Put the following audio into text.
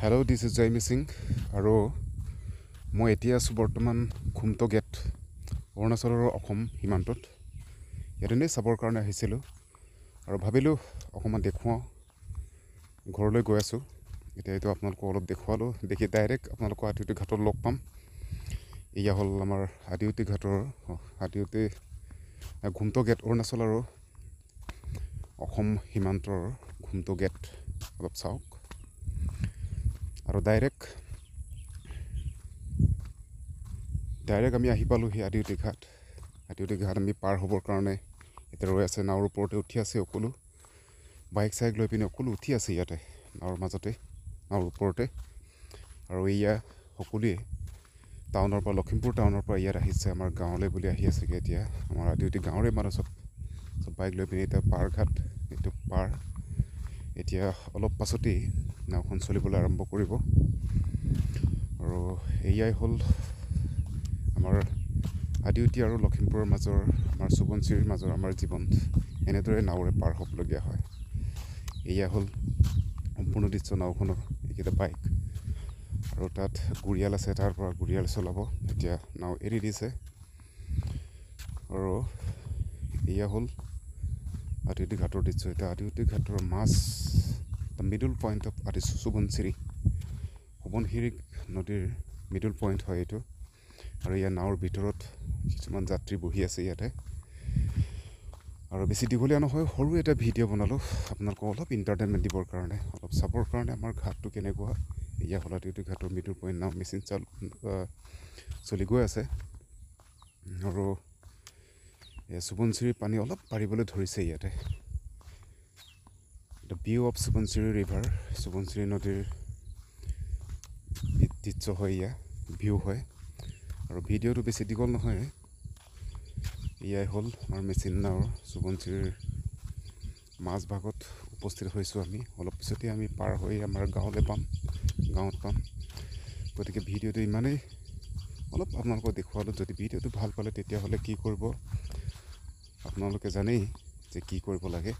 Hello' this is Jaymi Singh আৰু মই এতিয়া আছোঁ বৰ্তমান ঘুমট গেট অৰুণাচলৰ অসম সীমান্তত ইয়াত চাবৰ কাৰণে আহিছিলোঁ আৰু ভাবিলোঁ অকণমান দেখুৱাওঁ ঘৰলৈ গৈ আছোঁ এতিয়া এইটো আপোনালোকক অলপ দেখুৱালোঁ দেখি ডাইৰেক্ট আপোনালোকক আদিউতি ঘাটত লগ পাম এয়া হ'ল আমাৰ আদিউতি ঘাটৰ আদিউতি ঘুমট গেট অৰুণাচল আৰু অসম সীমান্তৰ ঘুমট গেট অলপ চাওক আৰু ডাইৰেক্ট ডাইৰেক্ট আমি আহি পালোঁহি আদিউতি ঘাট। আদিউতি ঘাট আমি পাৰ হ'বৰ কাৰণে এতিয়া ৰৈ আছে নাৱৰ ওপৰতে উঠি আছে সকলো। বাইক চাইক লৈ পিনে সকলো উঠি আছে ইয়াতে নাৱৰ মাজতে নাৱৰ ওপৰতে। আৰু এয়া সকলোৱে টাউনৰ পৰা লখিমপুৰ টাউনৰ পৰা ইয়াত আহিছে আমাৰ গাঁৱলৈ বুলি আহি আছেগৈ এতিয়া। আমাৰ আদিউতি গাঁৱৰে মানুহ চব চব বাইক লৈ পিনে এতিয়া পাৰ ঘাট এইটো পাৰ। এতিয়া অলপ পাছতেই নাওখন চলিবলৈ আৰম্ভ কৰিব। আৰু এয়াই হ'ল আমাৰ আদিউতি আৰু লখিমপুৰৰ মাজৰ আমাৰ সোৱণশিৰিৰ মাজৰ আমাৰ জীৱন। এনেদৰে নাৱেৰে পাৰ হ'বলগীয়া হয়। এয়া হ'ল সম্পূৰ্ণ দৃশ্য নাওখনৰ এইকেইটা বাইক। আৰু তাত গুৰিয়াল আছে তাৰ পৰা গুৰিয়াল চলাব। এতিয়া নাও এৰি দিছে। আৰু এয়া হ'ল আদিউতি ঘাটৰ দৃশ্য। এতিয়া আদিউতি ঘাটৰ মাছ দ্য মিডল পইণ্ট অফ আদি সোৱণশিৰি সোৱণশিৰি নদীৰ মিডল পইণ্ট হয় এইটো। আৰু ইয়াৰ নাৱৰ ভিতৰত কিছুমান যাত্ৰী বহি আছে ইয়াতে। আৰু বেছি দীঘলীয়া নহয় সৰু এটা ভিডিঅ' বনালোঁ। আপোনালোকক অলপ ইণ্টাৰটেইনমেণ্ট দিবৰ কাৰণে অলপ চাবৰ কাৰণে আমাৰ ঘাটটো কেনেকুৱা। এয়া আদিউতি ঘাটৰ মিডল পইণ্ট নাও মেচিন চাল চলি গৈ আছে। আৰু সোৱণশিৰিৰ পানী অলপ বাঢ়িবলৈ ধৰিছে ইয়াতে। The view of Subansiri river Subansiri নদীৰ দৃশ্য হয় এয়া ভিউ হয় আৰু ভিডিঅ'টো বেছি দীঘল নহয় এয়াই হ'ল আমাৰ মেচিন নাৱৰ সোৱণশিৰিৰ মাজভাগত উপস্থিত হৈছোঁ আমি অলপ পিছতে আমি পাৰ হৈ আমাৰ গাঁৱলৈ পাম গাঁৱত পাম গতিকে ভিডিঅ'টো ইমানেই অলপ আপোনালোকক দেখুৱালোঁ যদি ভিডিঅ'টো ভাল পালে তেতিয়াহ'লে কি কৰিব আপোনালোকে জানেই যে কি কৰিব লাগে